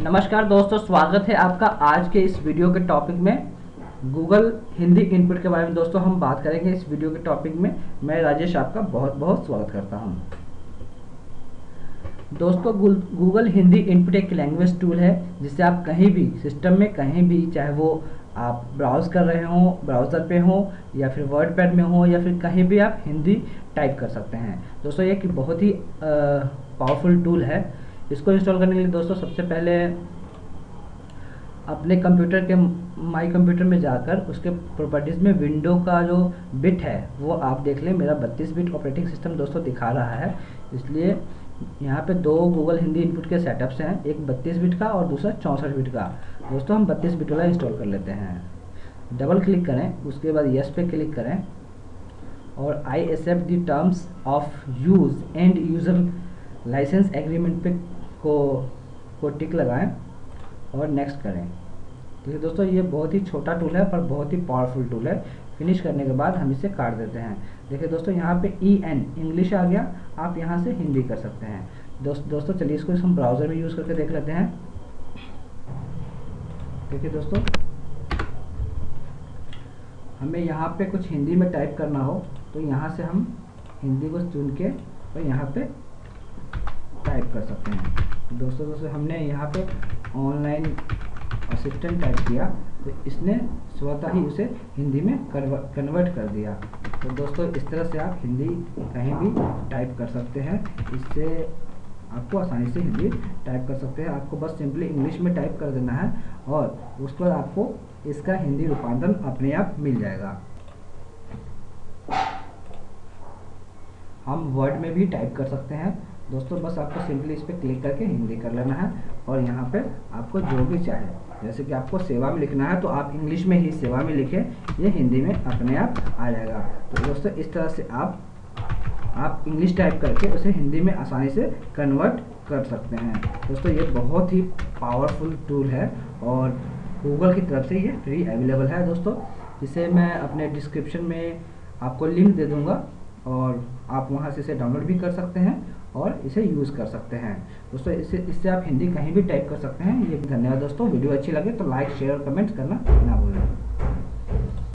नमस्कार दोस्तों, स्वागत है आपका आज के इस वीडियो के टॉपिक में। गूगल हिंदी इनपुट के बारे में दोस्तों हम बात करेंगे इस वीडियो के टॉपिक में। मैं राजेश आपका बहुत बहुत स्वागत करता हूँ। दोस्तों गूगल हिंदी इनपुट एक लैंग्वेज टूल है जिससे आप कहीं भी सिस्टम में कहीं भी, चाहे वो आप ब्राउज कर रहे हो ब्राउज़र पे हो, या फिर वर्ड पैड में हो, या फिर कहीं भी आप हिंदी टाइप कर सकते हैं। दोस्तों, ये एक बहुत ही पावरफुल टूल है। इसको इंस्टॉल करने के लिए दोस्तों सबसे पहले अपने कंप्यूटर के माई कंप्यूटर में जाकर उसके प्रॉपर्टीज़ में विंडो का जो बिट है, वो आप देख लें। मेरा 32 बिट ऑपरेटिंग सिस्टम दोस्तों दिखा रहा है। इसलिए यहाँ पे दो गूगल हिंदी इनपुट के सेटअप्स हैं, एक 32 बिट का और दूसरा चौंसठ बिट का। दोस्तों हम 32 बिट वाला इंस्टॉल कर लेते हैं। डबल क्लिक करें, उसके बाद यस पे क्लिक करें और I accept the terms of use and user licence agreement पे को को टिक लगाएँ और नेक्स्ट करें। ठीक है दोस्तों, ये बहुत ही छोटा टूल है पर बहुत ही पावरफुल टूल है। फिनिश करने के बाद हम इसे काट देते हैं। देखिए दोस्तों, यहाँ पे ई एन इंग्लिश आ गया। आप यहाँ से हिंदी कर सकते हैं। दोस्त, दोस्तों, चलिए इसको हम ब्राउज़र में यूज़ करके देख लेते हैं। देखिए दोस्तों, हमें यहाँ पे कुछ हिंदी में टाइप करना हो तो यहाँ से हम हिंदी को चुन के और यहाँ पे टाइप कर सकते हैं। दोस्तों दोस्तों, हमने यहाँ पे ऑनलाइन असिस्टेंट टाइप किया तो इसने स्वतः ही उसे हिंदी में कन्वर्ट कर दिया। तो दोस्तों, इस तरह से आप हिंदी कहीं भी टाइप कर सकते हैं। इससे आपको आसानी से हिंदी टाइप कर सकते हैं। आपको बस सिंपली इंग्लिश में टाइप कर देना है और उसके बाद आपको इसका हिंदी रूपांतरण अपने आप मिल जाएगा। हम वर्ड में भी टाइप कर सकते हैं। दोस्तों, बस आपको सिंपली इस पर क्लिक करके हिंदी कर लेना है और यहाँ पे आपको जो भी चाहे, जैसे कि आपको सेवा में लिखना है तो आप इंग्लिश में ही सेवा में लिखें, ये हिंदी में अपने आप आ जाएगा। तो दोस्तों, इस तरह से आप आप इंग्लिश टाइप करके उसे हिंदी में आसानी से कन्वर्ट कर सकते हैं। दोस्तों, ये बहुत ही पावरफुल टूल है और गूगल की तरफ़ से ये फ्री अवेलेबल है। दोस्तों, इसे मैं अपने डिस्क्रिप्शन में आपको लिंक दे दूँगा और आप वहाँ से इसे डाउनलोड भी कर सकते हैं और इसे यूज़ कर सकते हैं। दोस्तों इससे इससे आप हिंदी कहीं भी टाइप कर सकते हैं। ये धन्यवाद दोस्तों। वीडियो अच्छी लगे तो लाइक शेयर और कमेंट करना ना भूलें।